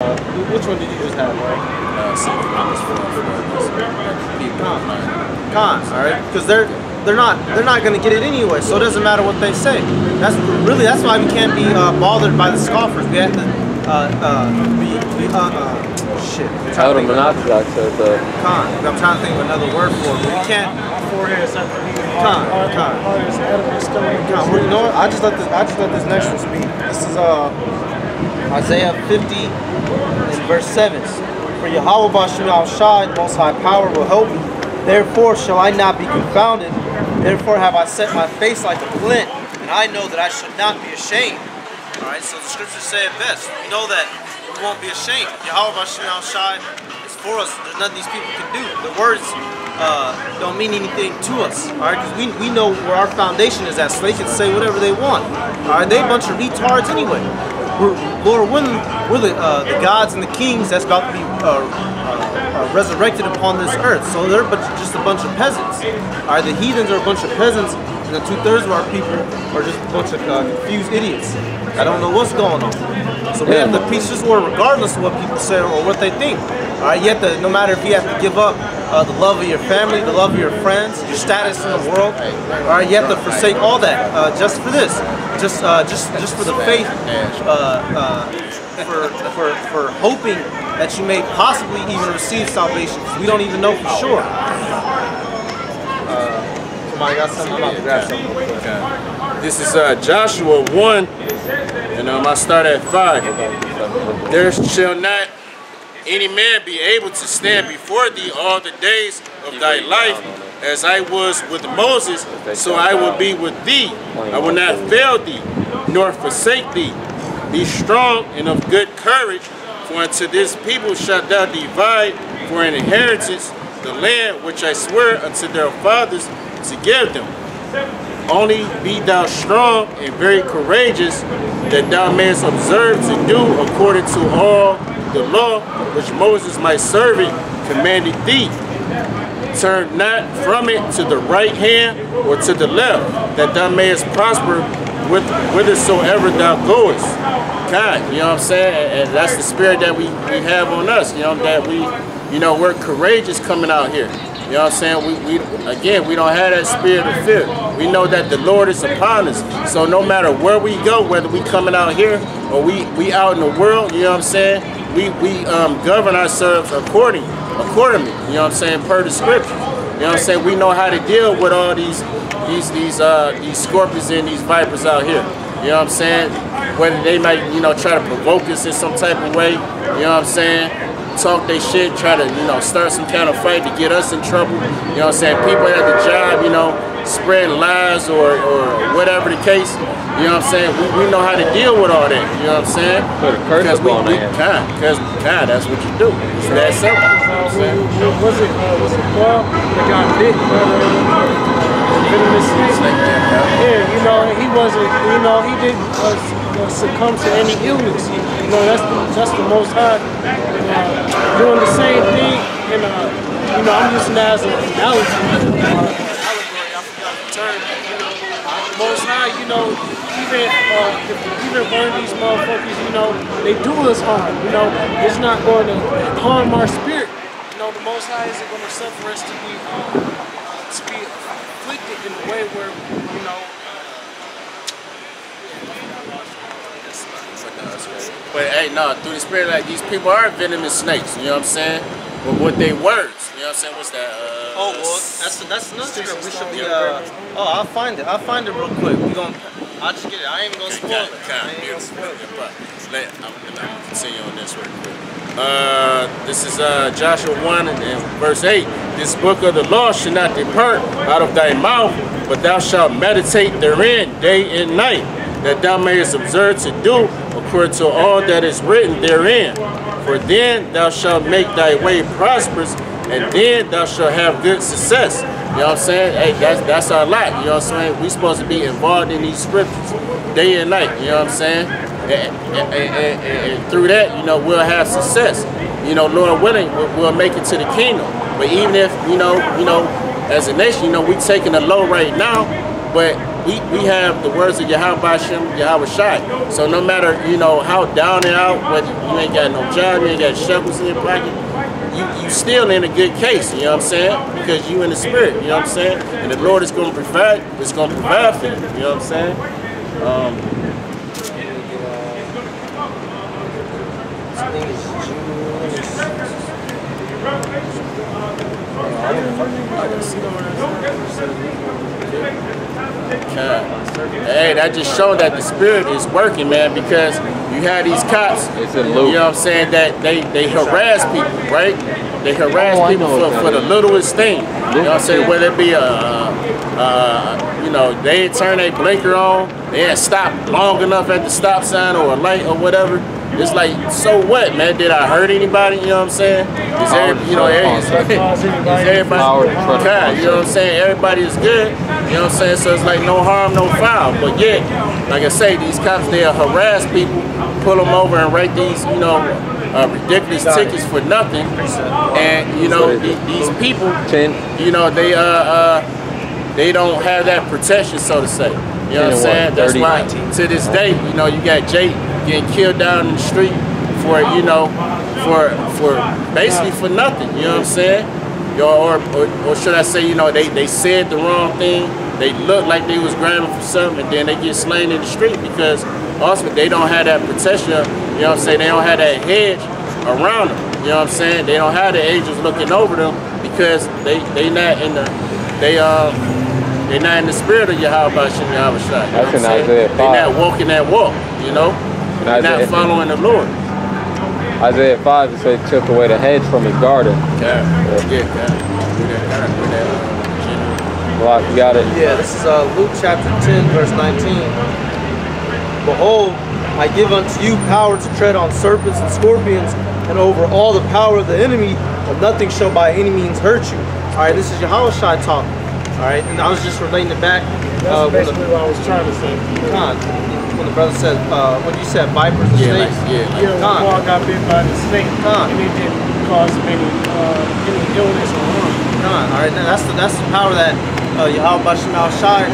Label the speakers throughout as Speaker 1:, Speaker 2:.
Speaker 1: Uh, which one did you just have, right?
Speaker 2: Uh, Secret Numbers 4 people
Speaker 1: Con. Con, all right? Because they're they're not they're not gonna get it anyway. So it doesn't matter what they say. That's really that's why we can't be uh, bothered by the scoffers. We have to uh, uh, be, be uh, uh, shit. I'm trying to think of another-
Speaker 3: Automonatic said the
Speaker 1: Con. I'm trying to think of another word for it. But we can't.
Speaker 4: Forehead after
Speaker 1: Con, con. Con, you know what? I just let this I just let this next one speak. This is uh Isaiah 50 and verse 7. For Yahawah Bahasham Yahawashi, most high power will help me. Therefore shall I not be confounded. Therefore have I set my face like a flint, and I know that I should not be ashamed. Alright, so the scriptures say it best. We know that we won't be ashamed. Yahawah Bahasham Yahawashi is for us. There's nothing these people can do. The words uh, don't mean anything to us. Alright, because we, we know where our foundation is at, so they can say whatever they want. Alright, they a bunch of retards anyway. We're, Lord willing, we're the, uh, the gods and the kings that's about to be uh, uh, uh, resurrected upon this earth. So they're but just a bunch of peasants. Alright, the heathens are a bunch of peasants, and the two thirds of our people are just a bunch of uh, confused idiots. I don't know what's going on. So we have to preach this word regardless of what people say or what they think. Alright, you have to, no matter if you have to give up uh, the love of your family, the love of your friends, your status in the world. Alright, you have to forsake all that uh, just for this. Just uh, just just for the faith uh, uh, for, for, for hoping that you may possibly even receive salvation. we don't even know for sure. Uh? I'm something.
Speaker 2: This is Joshua 1, and um, I start at 5. There shall not any man be able to stand before thee all the days of thy life, as I was with Moses, so I will be with thee. I will not fail thee, nor forsake thee. Be strong and of good courage, for unto this people shalt thou divide for an inheritance the land which I swear unto their fathers to give them. Only be thou strong and very courageous, that thou mayest observe to do according to all the law which Moses my servant commanded thee. Turn not from it to the right hand or to the left, that thou mayest prosper with whithersoever thou goest. God, you know what I'm saying? And, that's the spirit that we, we have on us, you know, that we, you know, we're courageous coming out here. You know what I'm saying? We, we again, we don't have that spirit of fear. We know that the Lord is upon us. So no matter where we go, whether we coming out here or we, we out in the world, you know what I'm saying? We, we um, govern ourselves according, accordingly, you know what I'm saying, per the scripture. You know what I'm saying? We know how to deal with all these these these uh these scorpions and these vipers out here. You know what I'm saying? Whether they might, you know, try to provoke us in some type of way, you know what I'm saying? Talk they shit, try to, you know, start some kind of fight to get us in trouble. You know what I'm saying? People at the job, you know, spread lies or, or whatever the case. You know what I'm saying? We, we know how to deal with all that. You know what I'm saying?
Speaker 3: Put a curse
Speaker 2: Because
Speaker 3: up
Speaker 2: we,
Speaker 3: on
Speaker 2: we
Speaker 3: their
Speaker 2: God, because God, that's what you do. It's that simple. You know what I'm saying?
Speaker 4: Was it, uh, was it Paul that got bit by the venomous snake? Yeah, you know, he wasn't, you know, he didn't uh, uh, succumb to any illness. You know, that's the, that's the most high uh, doing the same thing. And, uh, you know, I'm using that as an analogy. Uh, allegory, I forgot the term. Know, most high, you know, even uh, if even burn these motherfuckers, you know, they do us harm. You know, it's not going to harm our spirit. You know, the Most High isn't going to suffer us to be uh, to be afflicted in a way where, you know.
Speaker 2: But hey, no, through the spirit, like these people are venomous snakes. You know what I'm saying? But what they words? You know what I'm saying? What's that? Uh,
Speaker 1: Oh well, that's that's another script. We should be. Uh, oh, I'll find it. I'll find it real quick. We gonna. I'll just get it. I ain't even gonna spoil it. I ain't gonna spoil it.
Speaker 2: But let, I'm, I'm gonna continue on this real quick. Uh, this is uh, Joshua 1 and, and verse 8. This book of the law shall not depart out of thy mouth, but thou shalt meditate therein day and night, that thou mayest observe to do according to all that is written therein. For then thou shalt make thy way prosperous, and then thou shalt have good success. You know what I'm saying? Hey, that's that's our lot. You know what I'm saying? We supposed to be involved in these scriptures day and night. You know what I'm saying? And, and, and- and- through that, you know, we'll have success. You know, Lord willing, we'll, we'll make it to the kingdom. But even if you know, you know, as a nation, you know, we taking a low right now, but we, we have the words of Yahawah Bahasham, Yahweh Shai. So no matter, you know, how down and out, whether you ain't got no job, you ain't got shovels in your pocket, you, you still in a good case, you know what I'm saying? Because you in the spirit, you know what I'm saying? And the Lord is gonna provide, it's gonna provide for you, you know what I'm saying? Um,
Speaker 1: I think it's
Speaker 2: Hey, that just showed that the spirit is working, man, because you had these cops, you know what I'm saying, that they, they harass people, right? They harass
Speaker 3: Oh,
Speaker 2: people for, for the littlest thing. You know what I'm saying? Whether it be a, uh, you know, they turn their blinker on, they ain't stop long enough at the stop sign or a light or whatever. It's like, so what, man? Did I hurt anybody? You know what I'm saying? Is every, you know, every- is everybody
Speaker 3: Power to trust
Speaker 2: God, you know what I'm saying? Everybody is good. You know what I'm saying? So it's like no harm, no foul. But yet, like I say, these cops they'll harass people, pull them over and write these, you know, uh, ridiculous tickets for nothing. And you know, the- these people, you know, they uh, uh they don't have that protection, so to say. You know what I'm saying? That's
Speaker 3: 30?
Speaker 2: why to this day, you know, you got Jake getting killed down in the street for, you know, for for basically for nothing. You know what I'm saying? Or, or, or should I say, you know, they, they said the wrong thing. They looked like they was grabbing for something, and then they get slain in the street because ultimately they don't have that protection. You know what I'm saying? They don't have that hedge around them. You know what I'm saying? They don't have the angels looking over them because they they not in the they um they not in the spirit of Yahweh Bashem Yahweh Shai. You know
Speaker 3: That's
Speaker 2: what I'm
Speaker 3: in
Speaker 2: saying? They not walking that walk. You know, they not following the Lord.
Speaker 3: Isaiah 5, it said, took away the hedge from his garden.
Speaker 2: Yeah, yeah, yeah. With that, kind of, with that, uh, general-
Speaker 3: Well, you got it.
Speaker 1: Yeah, this is uh, Luke chapter 10, verse 19. Behold, I give unto you power to tread on serpents and scorpions, and over all the power of the enemy, and nothing shall by any means hurt you. All right, this is Yahawashi talking. All right, and I was just relating it back.
Speaker 4: That's
Speaker 1: Uh,
Speaker 4: basically
Speaker 1: the,
Speaker 4: what I was trying to say.
Speaker 1: Con, when the brother said, uh, when you said vipers and
Speaker 2: Yeah, like,
Speaker 1: snakes.
Speaker 2: yeah, like,
Speaker 4: Yeah, when
Speaker 1: Con.
Speaker 4: Paul got bit by the snake,
Speaker 1: Con.
Speaker 4: and it didn't cause him any, uh, any illness or harm.
Speaker 1: Con, all right, now that's the that's the power that uh, Yahawah Bahasham Yahawashi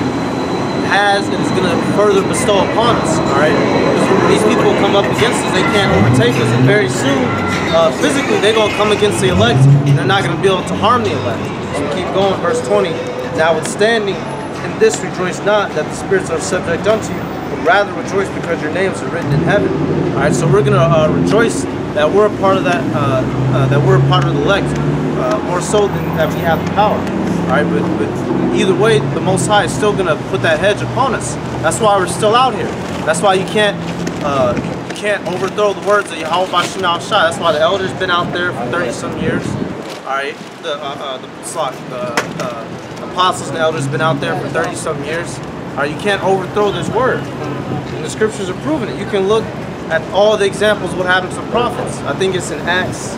Speaker 1: has and is going to further bestow upon us. All right, because these people will come up against us, they can't overtake us, and very soon, uh, physically, they're going to come against the elect, and they're not going to be able to harm the elect. So keep going, verse 20. Notwithstanding, in this rejoice not that the spirits are subject unto you, but rather rejoice because your names are written in heaven. All right, so we're going to uh, rejoice that we're a part of that, uh, uh, that we're a part of the elect, uh, more so than that we have the power. All right, but, but either way, the Most High is still going to put that hedge upon us. That's why we're still out here. That's why you can't uh, you can't overthrow the words of Yahawah Bahasham Yahawashi. That's why the elders been out there for 30 some years. All right, the uh, the the uh, apostles and elders been out there for 30 some years. Right, you can't overthrow this word. And the scriptures are proving it. You can look at all the examples of what happens to prophets. I think it's in Acts.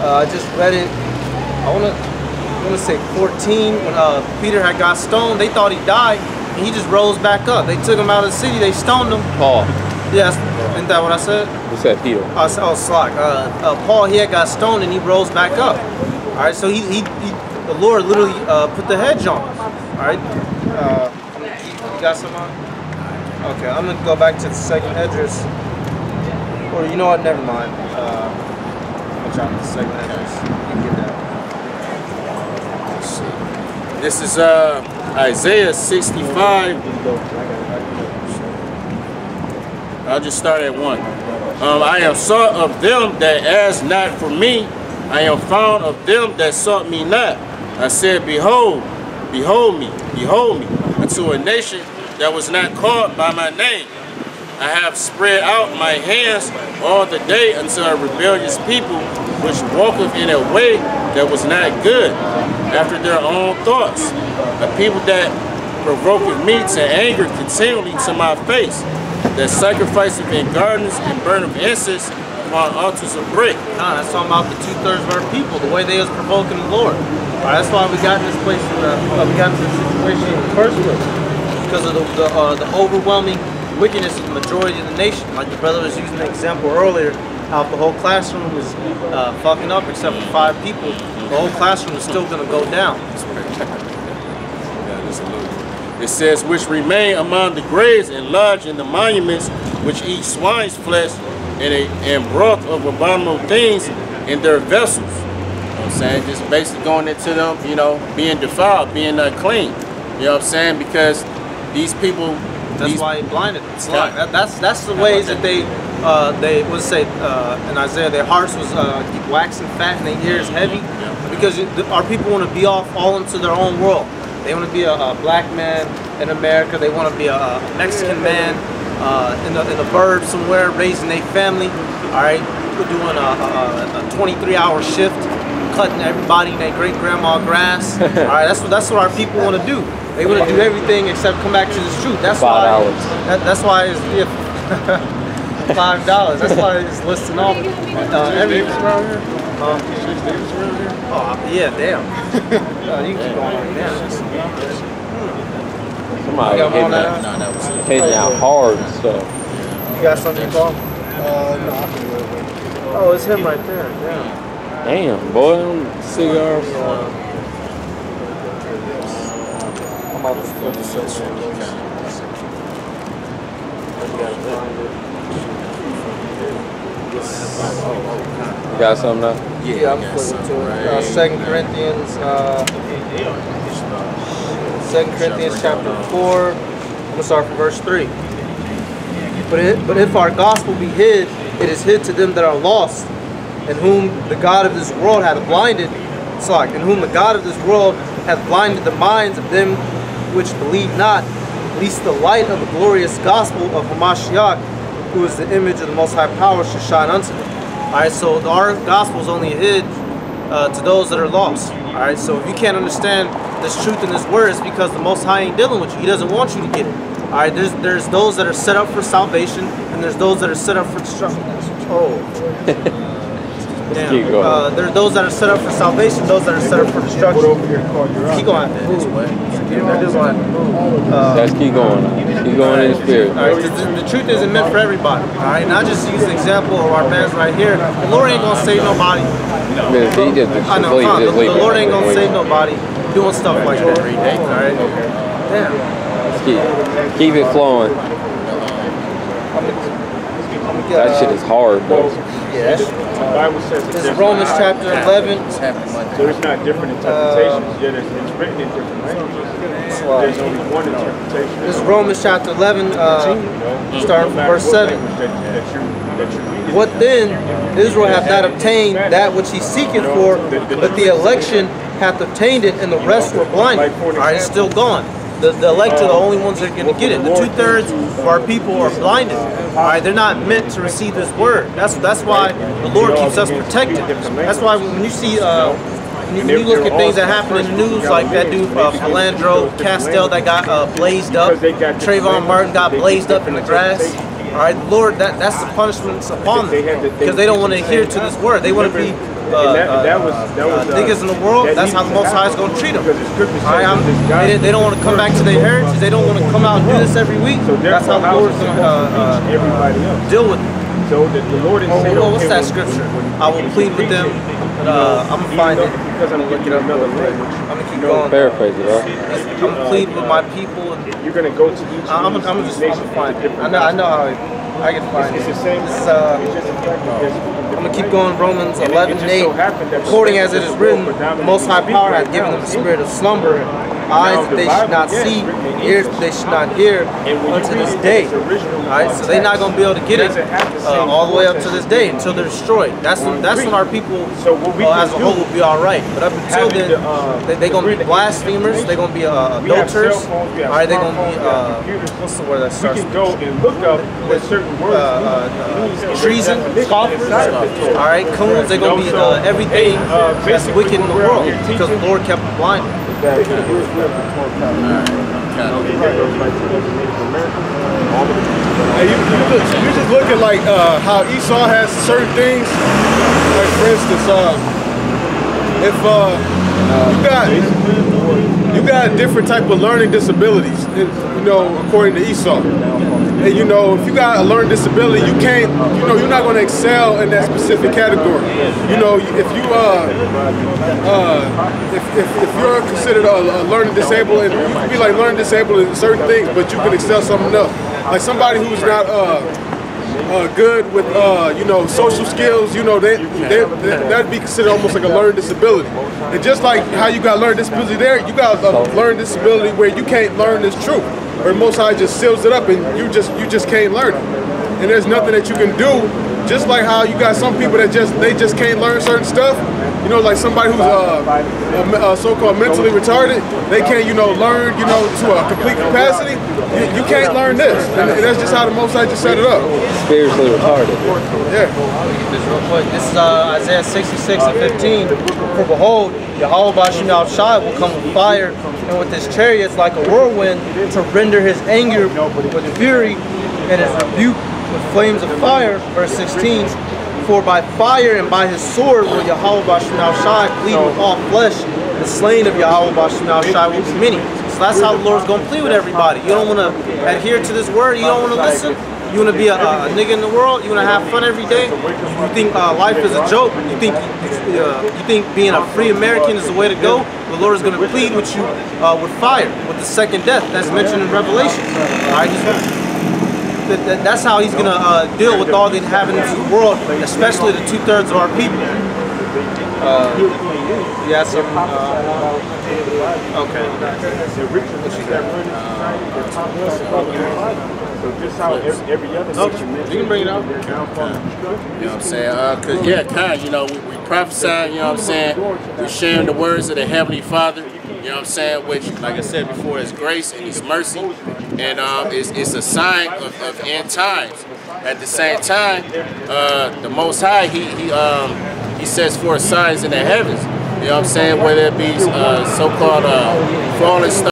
Speaker 1: Uh, I just read it. I want to. I want to say 14 when uh, Peter had got stoned. They thought he died, and he just rose back up. They took him out of the city. They stoned him.
Speaker 3: Paul.
Speaker 1: Yes, isn't that what I said?
Speaker 3: You said Peter.
Speaker 1: Oh, s- oh Slack. Uh, uh, Paul, he had got stoned and he rose back up. All right, so he, he, he the Lord literally uh, put the hedge on. him. All right. Uh, I'm gonna keep- you got some on? Okay, I'm gonna go back to the second address. Or you know what? Never mind. Uh, I'm gonna try the second address. You get that.
Speaker 2: This is uh, Isaiah 65. I'll just start at one. Um, I am sought of them that ask not for me. I am found of them that sought me not. I said, Behold, behold me, behold me, unto a nation that was not called by my name. I have spread out my hands all the day unto a rebellious people, which walketh in a way that was not good, after their own thoughts. A people that provoketh me to anger continually to my face, that sacrificeth in gardens and burneth incense altars of brick.
Speaker 1: Nah, that's talking about the two thirds of our people, the way they was provoking the Lord. Right, that's why we got in this place. Uh, uh, we got into this situation in the first place because of the the, uh, the overwhelming wickedness of the majority of the nation. Like the brother was using an example earlier, how the whole classroom was uh, fucking up except for five people. The whole classroom is still gonna go down.
Speaker 2: It says, which remain among the graves and lodge in the monuments, which eat swine's flesh and, a, and broth of abominable things in their vessels. You know what I'm saying? Just basically going into them, you know, being defiled, being unclean. You know what I'm saying? Because these people,
Speaker 1: That's
Speaker 2: these,
Speaker 1: why he blinded them. Like, that, that's that's the ways that they uh, they would say uh, in Isaiah their hearts was uh, waxing fat and their ears heavy because our people want to be off all into their own world. They want to be a, a black man in America. They want to be a, a Mexican man uh, in the in the burbs somewhere raising their family. All right, We're doing a, a, a 23 hour shift, cutting everybody in their great grandma grass. all right, that's what that's what our people want to do. They want to do everything except come back to this truth. That's
Speaker 3: Five
Speaker 1: why.
Speaker 3: dollars.
Speaker 1: That, that's why it's yeah, five dollars. That's why it's listing off uh, every.
Speaker 2: around here?
Speaker 1: Uh,
Speaker 2: Six Davis
Speaker 1: oh yeah, damn. uh, you can keep going like that.
Speaker 3: Somebody
Speaker 1: You got
Speaker 3: hitting
Speaker 1: one
Speaker 3: out,
Speaker 1: out?
Speaker 2: No, that was it.
Speaker 3: hitting out hard and stuff.
Speaker 1: You got something, Paul?
Speaker 4: Uh, no, I can live.
Speaker 1: Oh, it's him right there. Yeah.
Speaker 3: Damn, boy, them cigars.
Speaker 1: I'm about to flip the section.
Speaker 3: You got something now?
Speaker 1: Yeah, I'm
Speaker 2: I got
Speaker 1: flipping to
Speaker 2: something
Speaker 1: it.
Speaker 2: right
Speaker 1: Uh,
Speaker 2: here.
Speaker 1: Second Corinthians, uh, Second Corinthians chapter four. I'm gonna start from verse three. But it, but if our gospel be hid, it is hid to them that are lost, in whom the God of this world hath blinded. Like in whom the God of this world hath blinded the minds of them which believe not, lest the light of the glorious gospel of Hamashiach, who is the image of the Most High Power, should shine unto them. All right, so our gospel is only hid uh, to those that are lost. All right, so if you can't understand this truth in this word, it's because the Most High ain't dealing with you. He doesn't want you to get it. All right, there's there's those that are set up for salvation, and there's those that are set up for destruction. Oh,
Speaker 3: Let's keep going.
Speaker 1: Uh, there are those that are set up for salvation, those that are set up for destruction.
Speaker 4: over here and call you out.
Speaker 1: Keep going. That is going. Uh,
Speaker 3: Let's keep going. Keep going in the spirit.
Speaker 1: all right, 'cause the, the truth isn't meant for everybody. All right, and I just use the example of our man's right here. The Lord ain't gonna save nobody.
Speaker 3: Man, he just, just
Speaker 1: I know,
Speaker 3: leave, just
Speaker 1: The, the. Lord ain't gonna save nobody doing stuff like that. All right. Damn.
Speaker 3: Let's keep, keep it flowing.
Speaker 1: I'm gonna, I'm gonna get,
Speaker 3: That shit is hard, bro.
Speaker 1: That's,
Speaker 4: The Bible says it's
Speaker 1: this is
Speaker 4: different.
Speaker 1: Romans chapter 11.
Speaker 2: It's.
Speaker 4: So it's not different interpretations. yeah, it's, it's written in different languages. There's only one interpretation.
Speaker 1: This is Romans chapter 11, uh, starting from verse 7. What then? Israel hath not obtained that which he seeketh for, but the election hath obtained it, and the rest were blinded. All right, it's still gone. The, the elect are the only ones that are going to get it. The two thirds of our people are blinded. All right, they're not meant to receive this word. That's that's why the Lord keeps us protected. That's why when you see. Uh, when you, look at things that happen in the news, like that dude uh, Castile that got uh, blazed up, Trayvon Martin got blazed up in the grass. All right, Lord, that that's the punishments upon them because they don't want to adhere to this word. They want to be uh, uh, niggas in the world. That's how the Most High is going to treat them. Right, they, they don't want to come back to their heritage. They don't want to come out and do this every week. So That's how the Lord is going to uh, uh,
Speaker 4: else.
Speaker 1: deal with them.
Speaker 4: So the, the Lord is
Speaker 1: Oh,
Speaker 4: saying,
Speaker 1: well, what's that
Speaker 4: when-
Speaker 1: scripture?
Speaker 4: when-
Speaker 1: I will plead with them, but uh, I'm gonna find it.
Speaker 4: Because I'm
Speaker 1: gonna look it up
Speaker 4: another language.
Speaker 1: I'm gonna keep going.
Speaker 3: Paraphrase it, bro.
Speaker 1: I'm gonna plead with my people.
Speaker 4: You're gonna go to each.
Speaker 1: I'm gonna, I'm
Speaker 4: these
Speaker 1: just I'm gonna find it. I know I know how
Speaker 4: gospel.
Speaker 1: I, can find
Speaker 4: It's
Speaker 1: it.
Speaker 4: the same.
Speaker 1: This is, uh,
Speaker 4: it's just the fact that there's people
Speaker 1: I'm gonna keep going. Romans
Speaker 4: And
Speaker 1: 11 and 8.
Speaker 4: so happened that the
Speaker 1: According as it is written, the Most High power hath given them the spirit of slumber, eyes that they should not see, ears that they should not hear,
Speaker 4: And when you
Speaker 1: unto this day.
Speaker 4: its
Speaker 1: All right, so they're not gonna be able to get it
Speaker 4: doesn't have the
Speaker 1: uh, all the way up to this day until they're destroyed. That's when that's when our people
Speaker 4: So what we
Speaker 1: uh, as a whole will be all right. But up until then,
Speaker 4: uh,
Speaker 1: they, they're gonna be blasphemers. They're gonna be uh,
Speaker 4: We
Speaker 1: adulterers.
Speaker 4: phones,
Speaker 1: All right, they're gonna be
Speaker 4: smartphones, we have
Speaker 1: uh, what's the word that
Speaker 4: We
Speaker 1: starts?
Speaker 4: can go and look up what certain words
Speaker 1: Uh, uh, uh, treason, scoffers.
Speaker 4: inside of.
Speaker 1: All right, coons. They're gonna be uh, everything that's wicked in the world because the Lord kept them blind.
Speaker 5: Hey, you, you, look, you just look at like uh, how Esau has certain things. Like for instance, uh, if uh, you got you got different type of learning disabilities, you know, according to Esau. And you know, if you got a learning disability, you can't, you know, you're not going to excel in that specific category. You know, if you uh, uh, if, if, if you're considered a, a learning disabled, and you can be like learning disabled in certain things, but you can excel something else. Like somebody who's not uh, uh, good with uh, you know social skills, you know they, they, they that'd be considered almost like a learned disability. And just like how you got learned disability there, you got a learned disability where you can't learn this truth, where Most High just seals it up and you just you just can't learn it. And there's nothing that you can do. Just like how you got some people that just they just can't learn certain stuff. You know, like somebody who's uh, uh, so-called mentally retarded, they can't, you know, learn, you know, to a complete capacity. You, you can't learn this, and that's just how the Most High just set it up.
Speaker 3: Spiritually retarded.
Speaker 5: Yeah.
Speaker 1: this real quick. This is uh, Isaiah 66 and 15. For behold, Yahawah Bahasham Yahawashi will come with fire, and with his chariots like a whirlwind, to render his anger with fury, and his rebuke with flames of fire. Verse 16. For by fire and by his sword will Yahawah Bahasham Yahawashi plead with all flesh. The slain of Yahawah Bahasham Yahawashi will be many. So that's how the Lord's gonna plead with everybody. You don't wanna adhere to this word, you don't wanna listen. You want to be a, a nigga in the world? You want to have fun every day? You think uh, life is a joke? You think uh, you think being a free American is the way to go? The Lord is going to plead with you uh, with fire, with the second death that's mentioned in Revelation. All right, that, that- that's how He's going to uh, deal with all the inhabitants of the world, especially the two thirds of our people. Uh, yeah, some. Uh, okay. So just how every other nope. you can bring it up.
Speaker 2: You know what I'm saying? Uh, Cause yeah, kind of, you know, we, we prophesy, you know what I'm saying? We sharing the words of the Heavenly Father, you know what I'm saying? Which, like I said before, is grace and His mercy. And um, it's, it's a sign of, of end times. At the same time, uh, the Most High, He He um, He sets forth signs in the heavens. You know what I'm saying? Whether it be uh, so-called uh, fallen stars.